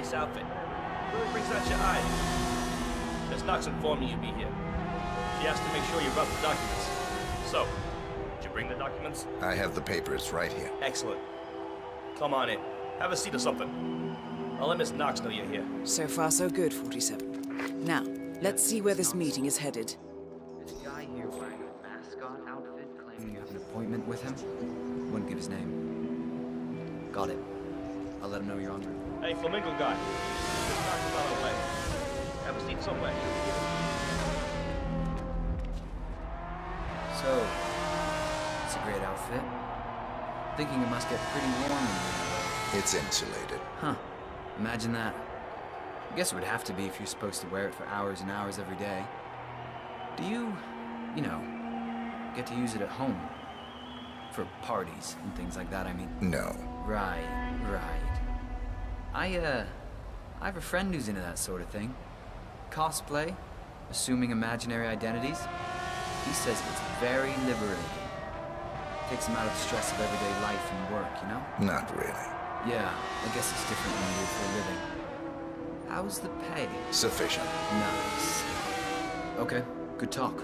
Nice outfit. Really brings out your eye. Miss Knox informed me you'd be here. She asked to make sure you brought the documents. So, did you bring the documents? I have the papers right here. Excellent. Come on in. Have a seat or something. I'll let Miss Knox know you're here. So far, so good, 47. Now, let's see where this meeting is headed. This guy here wearing a mascot outfit claiming you have an appointment with him? Wouldn't give his name. Got it. I'll let him know you're on route. Hey, Flamingo guy. Miss Knox is on her way. Have a seat somewhere. So, it's a great outfit. Thinking it must get pretty warm in here. It's insulated. Huh. Imagine that. I guess it would have to be if you're supposed to wear it for hours and hours every day. Do you, you know, get to use it at home? For parties and things like that, I mean. No. Right, right. I, uh, I have a friend who's into that sort of thing. Cosplay, assuming imaginary identities. He says it's very liberating. Takes him out of the stress of everyday life and work, you know? Not really. Yeah, I guess it's different when you do it for a living. How's the pay? Sufficient. Nice. Okay, good talk.